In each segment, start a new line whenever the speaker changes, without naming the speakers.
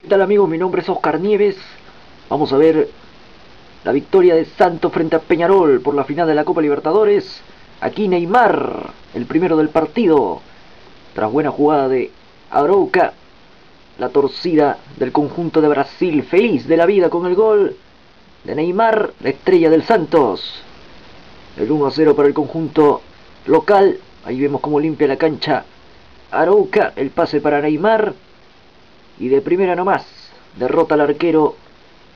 ¿Qué tal amigos? Mi nombre es Oscar Nieves. Vamos a ver la victoria de Santos frente a Peñarol por la final de la Copa Libertadores. Aquí Neymar, el primero del partido. Tras buena jugada de Arouca, la torcida del conjunto de Brasil, feliz de la vida con el gol de Neymar, la estrella del Santos. El 1 a 0 para el conjunto local. Ahí vemos cómo limpia la cancha Arouca, el pase para Neymar. Y de primera nomás, derrota al arquero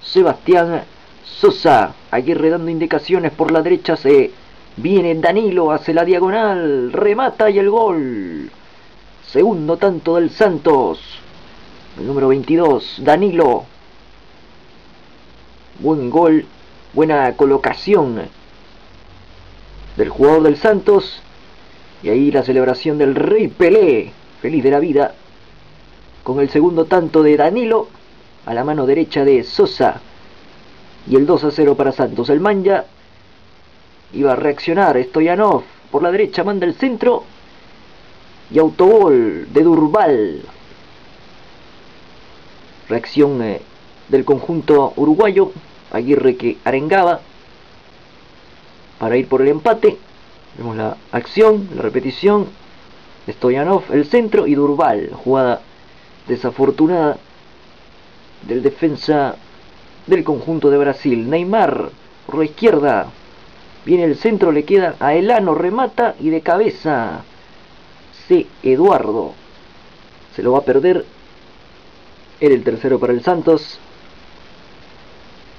Sebastián Sosa. Aguirre dando indicaciones por la derecha. Se viene Danilo, hace la diagonal, remata y el gol. Segundo tanto del Santos. El número 22, Danilo. Buen gol, buena colocación del jugador del Santos. Y ahí la celebración del Rey Pelé, feliz de la vida, con el segundo tanto de Danilo a la mano derecha de Sosa. Y el 2 a 0 para Santos. El Manja iba a reaccionar. Stoyanov por la derecha manda el centro. Y autogol de Durval. Reacción eh, del conjunto uruguayo. Aguirre que arengaba para ir por el empate. Vemos la acción, la repetición. Stoyanov, el centro y Durval, jugada desafortunada del defensa del conjunto de Brasil. Neymar por la izquierda. Viene el centro, le queda a Elano, remata y de cabeza. C. Eduardo. Se lo va a perder. Era el tercero para el Santos.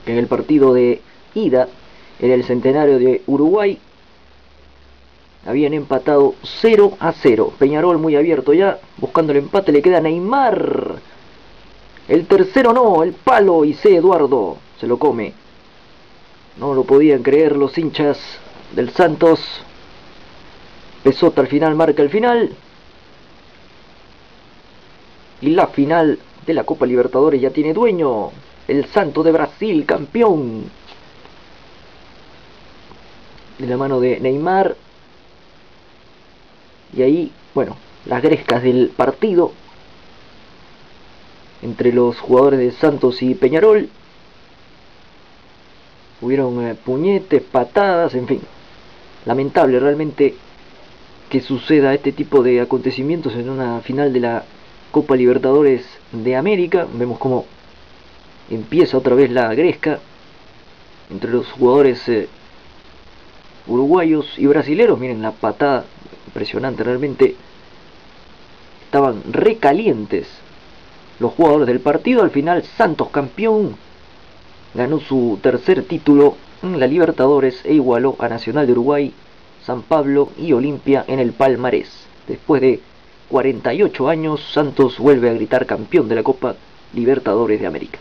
En el partido de ida, en el centenario de Uruguay, habían empatado 0 a 0. Peñarol muy abierto ya, buscando el empate, le queda Neymar. El tercero no, el palo y C. Eduardo se lo come. No lo podían creer los hinchas del Santos. Pesota al final marca el final. Y la final de la Copa Libertadores ya tiene dueño. El Santo de Brasil, campeón. De la mano de Neymar. Y ahí, bueno, las grescas del partido entre los jugadores de Santos y Peñarol. Hubieron eh, puñetes, patadas, en fin. Lamentable realmente que suceda este tipo de acontecimientos en una final de la Copa Libertadores de América. Vemos cómo empieza otra vez la gresca entre los jugadores eh, uruguayos y brasileros. Miren la patada impresionante realmente. Estaban recalientes los jugadores del partido. Al final Santos campeón ganó su tercer título en la Libertadores e igualó a Nacional de Uruguay, San Pablo y Olimpia en el palmarés. Después de 48 años, Santos vuelve a gritar campeón de la Copa Libertadores de América.